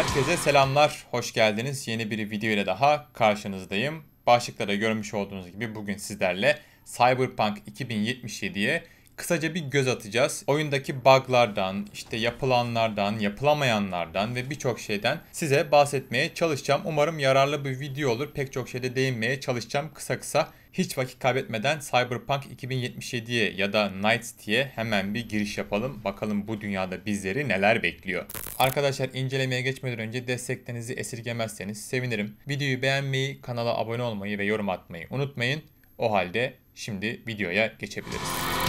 Herkese selamlar, hoş geldiniz. Yeni bir video ile daha karşınızdayım. Başlıkta da görmüş olduğunuz gibi bugün sizlerle Cyberpunk 2077'ye kısaca bir göz atacağız. Oyundaki buglardan, işte yapılanlardan, yapılamayanlardan ve birçok şeyden size bahsetmeye çalışacağım. Umarım yararlı bir video olur. Pek çok şeyde değinmeye çalışacağım kısa kısa. Hiç vakit kaybetmeden Cyberpunk 2077'ye ya da Night City'ye hemen bir giriş yapalım. Bakalım bu dünyada bizleri neler bekliyor. Arkadaşlar incelemeye geçmeden önce desteklerinizi esirgemezseniz sevinirim. Videoyu beğenmeyi, kanala abone olmayı ve yorum atmayı unutmayın. O halde şimdi videoya geçebiliriz.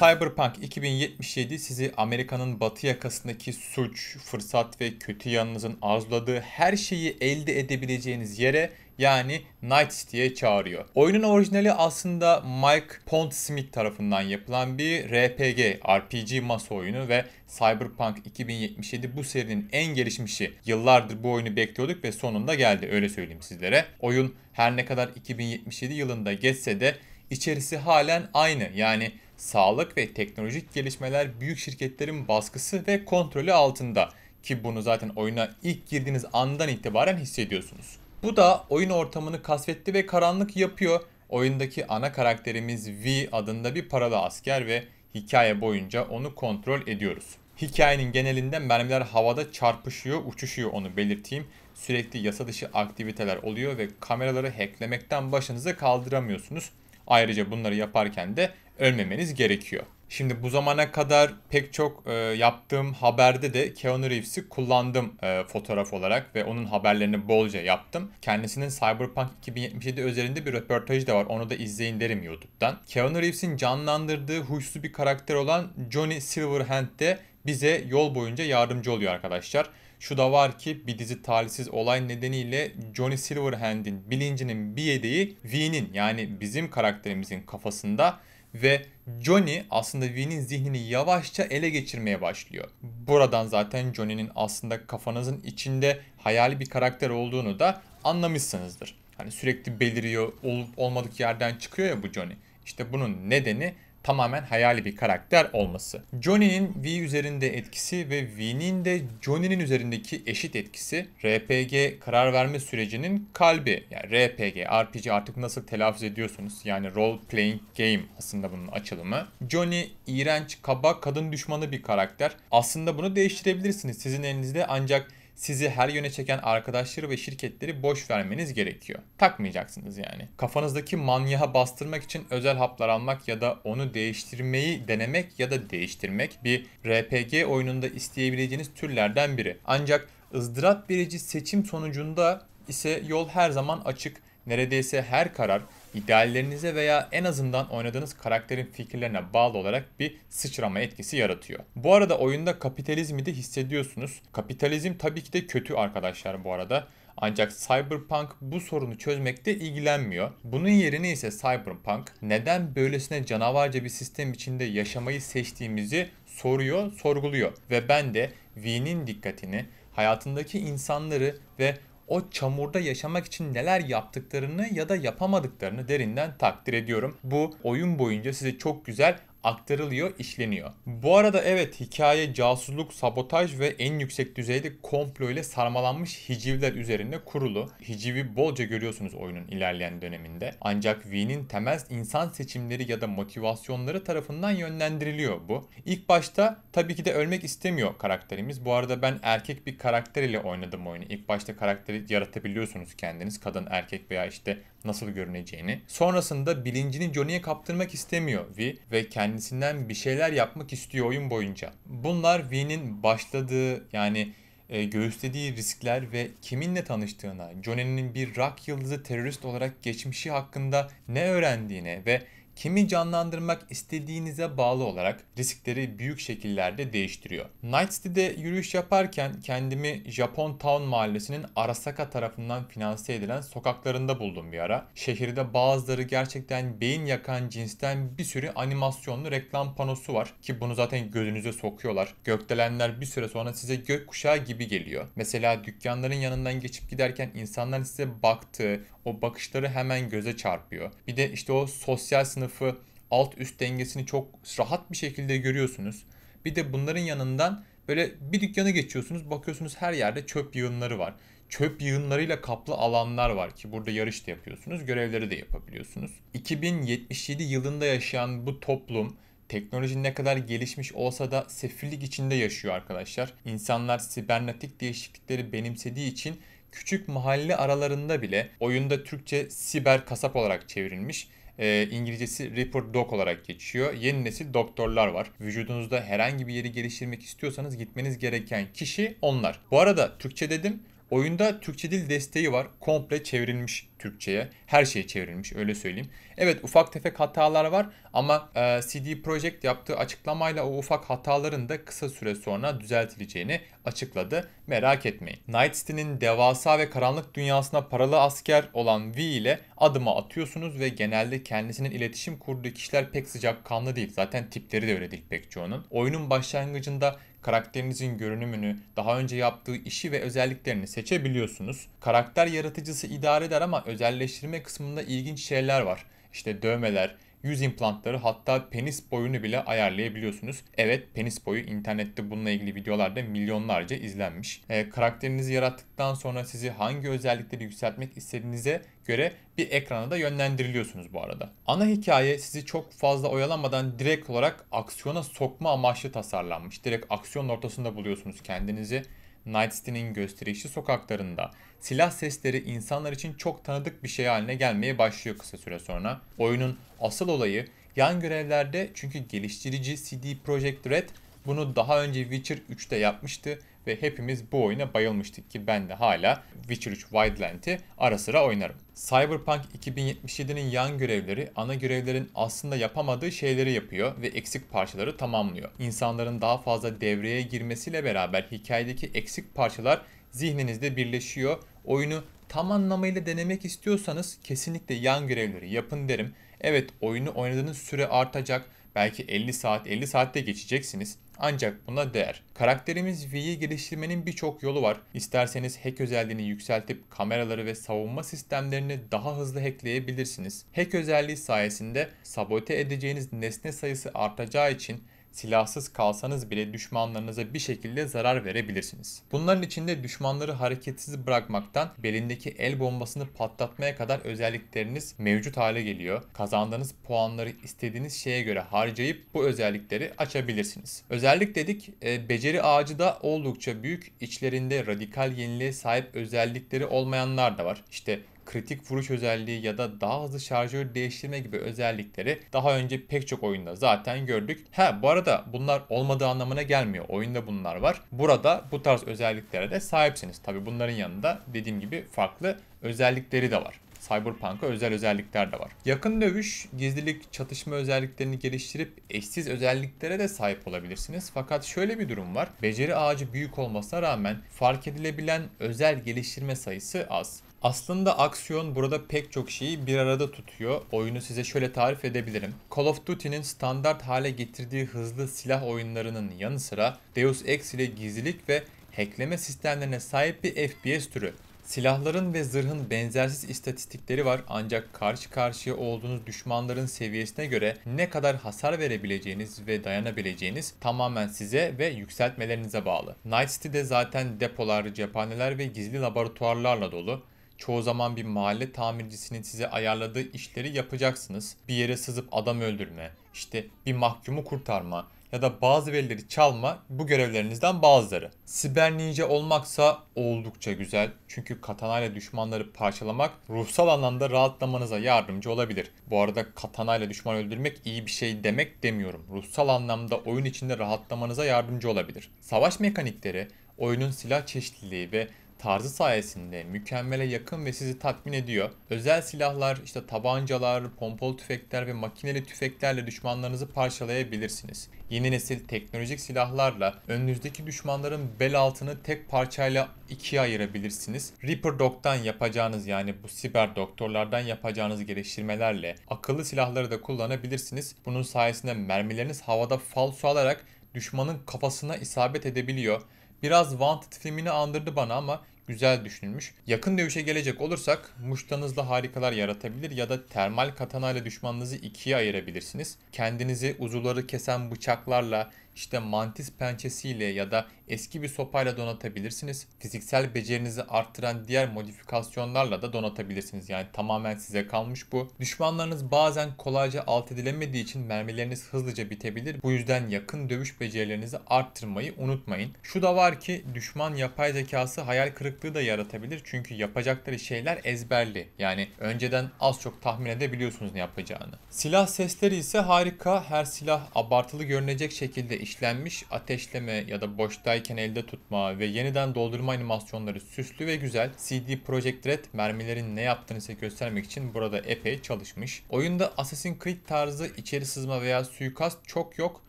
Cyberpunk 2077 sizi Amerika'nın batı yakasındaki suç, fırsat ve kötü yanınızın arzuladığı her şeyi elde edebileceğiniz yere yani Night City'ye çağırıyor. Oyunun orijinali aslında Mike Pondsmith tarafından yapılan bir RPG, RPG masa oyunu ve Cyberpunk 2077 bu serinin en gelişmişi. Yıllardır bu oyunu bekliyorduk ve sonunda geldi öyle söyleyeyim sizlere. Oyun her ne kadar 2077 yılında geçse de içerisi halen aynı. Yani sağlık ve teknolojik gelişmeler büyük şirketlerin baskısı ve kontrolü altında ki bunu zaten oyuna ilk girdiğiniz andan itibaren hissediyorsunuz. Bu da oyun ortamını kasvetli ve karanlık yapıyor. Oyundaki ana karakterimiz V adında bir paralı asker ve hikaye boyunca onu kontrol ediyoruz. Hikayenin genelinde mermiler havada çarpışıyor, uçuşuyor onu belirteyim. Sürekli yasa dışı aktiviteler oluyor ve kameraları hacklemekten başınızı kaldıramıyorsunuz. Ayrıca bunları yaparken de ölmemeniz gerekiyor. Şimdi bu zamana kadar pek çok e, yaptığım haberde de Keanu Reeves'i kullandım e, fotoğraf olarak ve onun haberlerini bolca yaptım. Kendisinin Cyberpunk 2077 özelinde bir röportajı da var. Onu da izleyin derim YouTube'dan. Keanu Reeves'in canlandırdığı huysuz bir karakter olan Johnny Silverhand de bize yol boyunca yardımcı oluyor arkadaşlar. Şu da var ki bir dizi talihsiz olay nedeniyle Johnny Silverhand'in bilincinin bir yedeği V'nin yani bizim karakterimizin kafasında ve Johnny aslında V'nin zihnini yavaşça ele geçirmeye başlıyor. Buradan zaten Johnny'nin aslında kafanızın içinde hayali bir karakter olduğunu da anlamışsınızdır. Hani sürekli beliriyor, olup olmadık yerden çıkıyor ya bu Johnny. İşte bunun nedeni tamamen hayali bir karakter olması. Johnny'nin V üzerinde etkisi ve V'nin de Johnny'nin üzerindeki eşit etkisi RPG karar verme sürecinin kalbi. Yani RPG, RPG artık nasıl telaffuz ediyorsunuz? Yani role playing game aslında bunun açılımı. Johnny iğrenç, kaba, kadın düşmanı bir karakter. Aslında bunu değiştirebilirsiniz sizin elinizde ancak sizi her yöne çeken arkadaşları ve şirketleri boş vermeniz gerekiyor. Takmayacaksınız yani. Kafanızdaki manyaha bastırmak için özel haplar almak ya da onu değiştirmeyi denemek ya da değiştirmek bir RPG oyununda isteyebileceğiniz türlerden biri. Ancak ızdırap verici seçim sonucunda ise yol her zaman açık. Neredeyse her karar ideallerinize veya en azından oynadığınız karakterin fikirlerine bağlı olarak bir sıçrama etkisi yaratıyor. Bu arada oyunda kapitalizmi de hissediyorsunuz. Kapitalizm tabii ki de kötü arkadaşlar bu arada. Ancak Cyberpunk bu sorunu çözmekte ilgilenmiyor. Bunun yerine ise Cyberpunk neden böylesine canavarca bir sistem içinde yaşamayı seçtiğimizi soruyor, sorguluyor. Ve ben de V'nin dikkatini hayatındaki insanları ve o çamurda yaşamak için neler yaptıklarını ya da yapamadıklarını derinden takdir ediyorum. Bu oyun boyunca size çok güzel aktarılıyor, işleniyor. Bu arada evet hikaye casusluk, sabotaj ve en yüksek düzeyde komplo ile sarmalanmış hicivler üzerinde kurulu. Hicivi bolca görüyorsunuz oyunun ilerleyen döneminde. Ancak V'nin temel insan seçimleri ya da motivasyonları tarafından yönlendiriliyor bu. İlk başta tabii ki de ölmek istemiyor karakterimiz. Bu arada ben erkek bir karakter ile oynadım oyunu. İlk başta karakteri yaratabiliyorsunuz kendiniz. Kadın, erkek veya işte nasıl görüneceğini. Sonrasında bilincini Johnny'ye kaptırmak istemiyor V ve kendisinden bir şeyler yapmak istiyor oyun boyunca. Bunlar V'nin başladığı yani e, göğüslediği riskler ve kiminle tanıştığına, Johnny'nin bir rock yıldızı terörist olarak geçmişi hakkında ne öğrendiğine ve kimi canlandırmak istediğinize bağlı olarak riskleri büyük şekillerde değiştiriyor. Night City'de yürüyüş yaparken kendimi Japon Town mahallesinin Arasaka tarafından finanse edilen sokaklarında buldum bir ara. Şehirde bazıları gerçekten beyin yakan cinsten bir sürü animasyonlu reklam panosu var ki bunu zaten gözünüze sokuyorlar. Gökdelenler bir süre sonra size gökkuşağı gibi geliyor. Mesela dükkanların yanından geçip giderken insanlar size baktığı, o bakışları hemen göze çarpıyor. Bir de işte o sosyal sınıfı alt üst dengesini çok rahat bir şekilde görüyorsunuz. Bir de bunların yanından böyle bir dükkanı geçiyorsunuz bakıyorsunuz her yerde çöp yığınları var. Çöp yığınlarıyla kaplı alanlar var ki burada yarış da yapıyorsunuz, görevleri de yapabiliyorsunuz. 2077 yılında yaşayan bu toplum teknoloji ne kadar gelişmiş olsa da sefillik içinde yaşıyor arkadaşlar. İnsanlar sibernetik değişiklikleri benimsediği için küçük mahalle aralarında bile oyunda Türkçe siber kasap olarak çevrilmiş e, İngilizcesi Reaper Dog olarak geçiyor. Yeni nesil doktorlar var. Vücudunuzda herhangi bir yeri geliştirmek istiyorsanız gitmeniz gereken kişi onlar. Bu arada Türkçe dedim. Oyunda Türkçe dil desteği var. Komple çevrilmiş Türkçe'ye. Her şey çevrilmiş öyle söyleyeyim. Evet ufak tefek hatalar var ama e, CD Projekt yaptığı açıklamayla o ufak hataların da kısa süre sonra düzeltileceğini açıkladı. Merak etmeyin. Night City'nin devasa ve karanlık dünyasına paralı asker olan V ile adıma atıyorsunuz ve genelde kendisinin iletişim kurduğu kişiler pek sıcak kanlı değil. Zaten tipleri de öyle değil pek çoğunun. Oyunun başlangıcında karakterinizin görünümünü, daha önce yaptığı işi ve özelliklerini seçebiliyorsunuz. Karakter yaratıcısı idare eder ama özelleştirme kısmında ilginç şeyler var. İşte dövmeler, yüz implantları hatta penis boyunu bile ayarlayabiliyorsunuz. Evet penis boyu internette bununla ilgili videolarda milyonlarca izlenmiş. E, karakterinizi yarattıktan sonra sizi hangi özellikleri yükseltmek istediğinize göre bir ekrana da yönlendiriliyorsunuz bu arada. Ana hikaye sizi çok fazla oyalamadan direkt olarak aksiyona sokma amaçlı tasarlanmış. Direkt aksiyon ortasında buluyorsunuz kendinizi. Night City'nin gösterişli sokaklarında silah sesleri insanlar için çok tanıdık bir şey haline gelmeye başlıyor kısa süre sonra. Oyunun asıl olayı yan görevlerde çünkü geliştirici CD Projekt Red bunu daha önce Witcher 3'te yapmıştı ve hepimiz bu oyuna bayılmıştık ki ben de hala Witcher 3 Wildland'i ara sıra oynarım. Cyberpunk 2077'nin yan görevleri ana görevlerin aslında yapamadığı şeyleri yapıyor ve eksik parçaları tamamlıyor. İnsanların daha fazla devreye girmesiyle beraber hikayedeki eksik parçalar zihninizde birleşiyor. Oyunu tam anlamıyla denemek istiyorsanız kesinlikle yan görevleri yapın derim. Evet oyunu oynadığınız süre artacak. Belki 50 saat 50 saatte geçeceksiniz. Ancak buna değer. Karakterimiz V'yi geliştirmenin birçok yolu var. İsterseniz hack özelliğini yükseltip kameraları ve savunma sistemlerini daha hızlı hackleyebilirsiniz. Hack özelliği sayesinde sabote edeceğiniz nesne sayısı artacağı için silahsız kalsanız bile düşmanlarınıza bir şekilde zarar verebilirsiniz. Bunların içinde düşmanları hareketsiz bırakmaktan belindeki el bombasını patlatmaya kadar özellikleriniz mevcut hale geliyor. Kazandığınız puanları istediğiniz şeye göre harcayıp bu özellikleri açabilirsiniz. Özellik dedik, e, beceri ağacı da oldukça büyük. İçlerinde radikal yeniliğe sahip özellikleri olmayanlar da var. İşte kritik vuruş özelliği ya da daha hızlı şarjör değiştirme gibi özellikleri daha önce pek çok oyunda zaten gördük. Ha bu arada bunlar olmadığı anlamına gelmiyor. Oyunda bunlar var. Burada bu tarz özelliklere de sahipsiniz. Tabi bunların yanında dediğim gibi farklı özellikleri de var. Cyberpunk'a özel özellikler de var. Yakın dövüş, gizlilik, çatışma özelliklerini geliştirip eşsiz özelliklere de sahip olabilirsiniz. Fakat şöyle bir durum var. Beceri ağacı büyük olmasına rağmen fark edilebilen özel geliştirme sayısı az. Aslında aksiyon burada pek çok şeyi bir arada tutuyor. Oyunu size şöyle tarif edebilirim. Call of Duty'nin standart hale getirdiği hızlı silah oyunlarının yanı sıra Deus Ex ile gizlilik ve hackleme sistemlerine sahip bir FPS türü. Silahların ve zırhın benzersiz istatistikleri var ancak karşı karşıya olduğunuz düşmanların seviyesine göre ne kadar hasar verebileceğiniz ve dayanabileceğiniz tamamen size ve yükseltmelerinize bağlı. Night City'de zaten depolar, cephaneler ve gizli laboratuvarlarla dolu çoğu zaman bir mahalle tamircisinin size ayarladığı işleri yapacaksınız. Bir yere sızıp adam öldürme, işte bir mahkumu kurtarma ya da bazı verileri çalma bu görevlerinizden bazıları. Siber ninja olmaksa oldukça güzel. Çünkü katana ile düşmanları parçalamak ruhsal anlamda rahatlamanıza yardımcı olabilir. Bu arada katana ile düşman öldürmek iyi bir şey demek demiyorum. Ruhsal anlamda oyun içinde rahatlamanıza yardımcı olabilir. Savaş mekanikleri, oyunun silah çeşitliliği ve tarzı sayesinde mükemmele yakın ve sizi tatmin ediyor. Özel silahlar, işte tabancalar, pompalı tüfekler ve makineli tüfeklerle düşmanlarınızı parçalayabilirsiniz. Yeni nesil teknolojik silahlarla önünüzdeki düşmanların bel altını tek parçayla ikiye ayırabilirsiniz. Reaper Dog'dan yapacağınız yani bu siber doktorlardan yapacağınız geliştirmelerle akıllı silahları da kullanabilirsiniz. Bunun sayesinde mermileriniz havada falso alarak düşmanın kafasına isabet edebiliyor. Biraz Wanted filmini andırdı bana ama güzel düşünülmüş. Yakın dövüşe gelecek olursak muştanızla harikalar yaratabilir ya da termal katana ile düşmanınızı ikiye ayırabilirsiniz. Kendinizi uzuvları kesen bıçaklarla işte mantis pençesiyle ya da eski bir sopayla donatabilirsiniz. Fiziksel becerinizi arttıran diğer modifikasyonlarla da donatabilirsiniz. Yani tamamen size kalmış bu. Düşmanlarınız bazen kolayca alt edilemediği için mermileriniz hızlıca bitebilir. Bu yüzden yakın dövüş becerilerinizi arttırmayı unutmayın. Şu da var ki düşman yapay zekası hayal kırıklığı da yaratabilir. Çünkü yapacakları şeyler ezberli. Yani önceden az çok tahmin edebiliyorsunuz ne yapacağını. Silah sesleri ise harika. Her silah abartılı görünecek şekilde işlenmiş. Ateşleme ya da boştayken elde tutma ve yeniden doldurma animasyonları süslü ve güzel. CD Projekt Red mermilerin ne yaptığını size göstermek için burada epey çalışmış. Oyunda Assassin's Creed tarzı içeri sızma veya suikast çok yok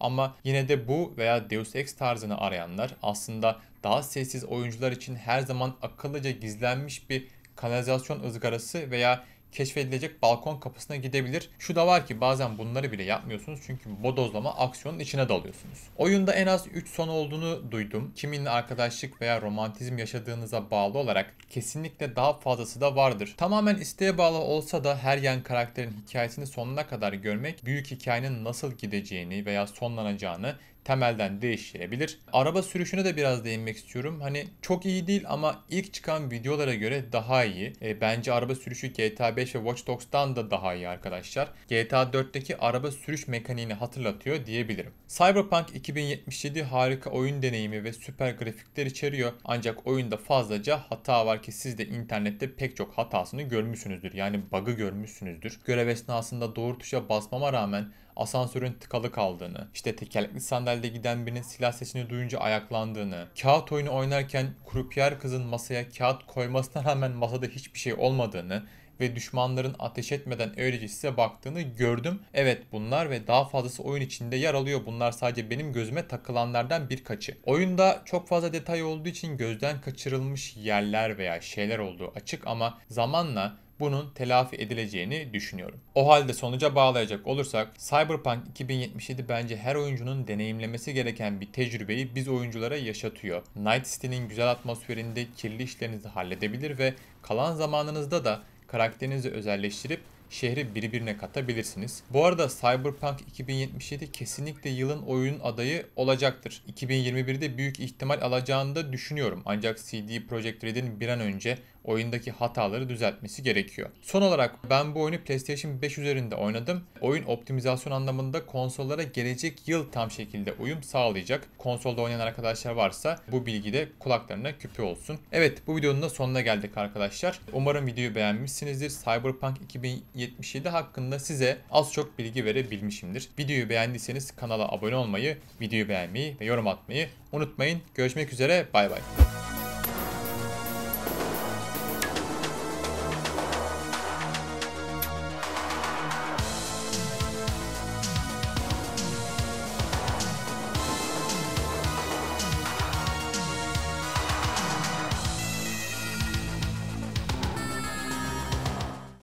ama yine de bu veya Deus Ex tarzını arayanlar aslında daha sessiz oyuncular için her zaman akıllıca gizlenmiş bir kanalizasyon ızgarası veya keşfedilecek balkon kapısına gidebilir. Şu da var ki bazen bunları bile yapmıyorsunuz çünkü bodozlama aksiyonun içine dalıyorsunuz. Oyunda en az 3 son olduğunu duydum. Kiminle arkadaşlık veya romantizm yaşadığınıza bağlı olarak kesinlikle daha fazlası da vardır. Tamamen isteğe bağlı olsa da her yan karakterin hikayesini sonuna kadar görmek büyük hikayenin nasıl gideceğini veya sonlanacağını temelden değiştirebilir. Araba sürüşüne de biraz değinmek istiyorum. Hani çok iyi değil ama ilk çıkan videolara göre daha iyi. E, bence araba sürüşü GTA 5 ve Watch Dogs'tan da daha iyi arkadaşlar. GTA 4'teki araba sürüş mekaniğini hatırlatıyor diyebilirim. Cyberpunk 2077 harika oyun deneyimi ve süper grafikler içeriyor. Ancak oyunda fazlaca hata var ki siz de internette pek çok hatasını görmüşsünüzdür. Yani bug'ı görmüşsünüzdür. Görev esnasında doğru tuşa basmama rağmen asansörün tıkalı kaldığını, işte tekerlekli sandalyede giden birinin silah sesini duyunca ayaklandığını, kağıt oyunu oynarken krupiyer kızın masaya kağıt koymasına rağmen masada hiçbir şey olmadığını ve düşmanların ateş etmeden öylece size baktığını gördüm. Evet bunlar ve daha fazlası oyun içinde yer alıyor. Bunlar sadece benim gözüme takılanlardan birkaçı. Oyunda çok fazla detay olduğu için gözden kaçırılmış yerler veya şeyler olduğu açık ama zamanla bunun telafi edileceğini düşünüyorum. O halde sonuca bağlayacak olursak Cyberpunk 2077 bence her oyuncunun deneyimlemesi gereken bir tecrübeyi biz oyunculara yaşatıyor. Night City'nin güzel atmosferinde kirli işlerinizi halledebilir ve kalan zamanınızda da karakterinizi özelleştirip şehri birbirine katabilirsiniz. Bu arada Cyberpunk 2077 kesinlikle yılın oyun adayı olacaktır. 2021'de büyük ihtimal alacağını da düşünüyorum. Ancak CD Projekt Red'in bir an önce oyundaki hataları düzeltmesi gerekiyor. Son olarak ben bu oyunu PlayStation 5 üzerinde oynadım. Oyun optimizasyon anlamında konsollara gelecek yıl tam şekilde uyum sağlayacak. Konsolda oynayan arkadaşlar varsa bu bilgi de kulaklarına küpe olsun. Evet bu videonun da sonuna geldik arkadaşlar. Umarım videoyu beğenmişsinizdir. Cyberpunk 2077 hakkında size az çok bilgi verebilmişimdir. Videoyu beğendiyseniz kanala abone olmayı, videoyu beğenmeyi ve yorum atmayı unutmayın. Görüşmek üzere bay bay.